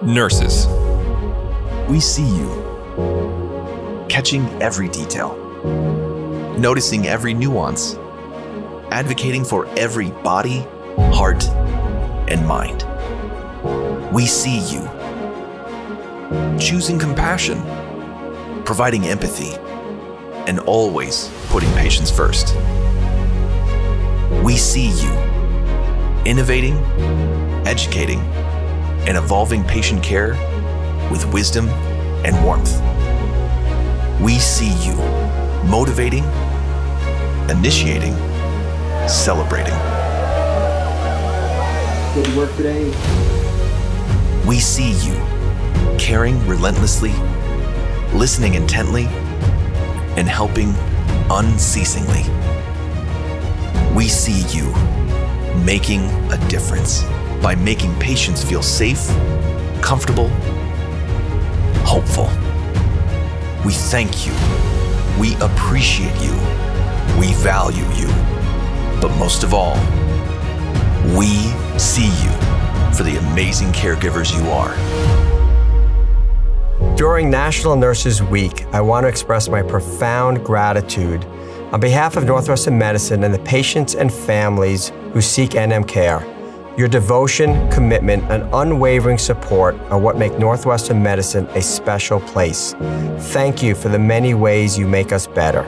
Nurses. We see you, catching every detail, noticing every nuance, advocating for every body, heart, and mind. We see you, choosing compassion, providing empathy, and always putting patients first. We see you, innovating, educating, and evolving patient care with wisdom and warmth. We see you motivating, initiating, celebrating. Good work today. We see you caring relentlessly, listening intently, and helping unceasingly. We see you making a difference by making patients feel safe, comfortable, hopeful. We thank you. We appreciate you. We value you. But most of all, we see you for the amazing caregivers you are. During National Nurses Week, I want to express my profound gratitude on behalf of Northwestern Medicine and the patients and families who seek NM care. Your devotion, commitment, and unwavering support are what make Northwestern Medicine a special place. Thank you for the many ways you make us better.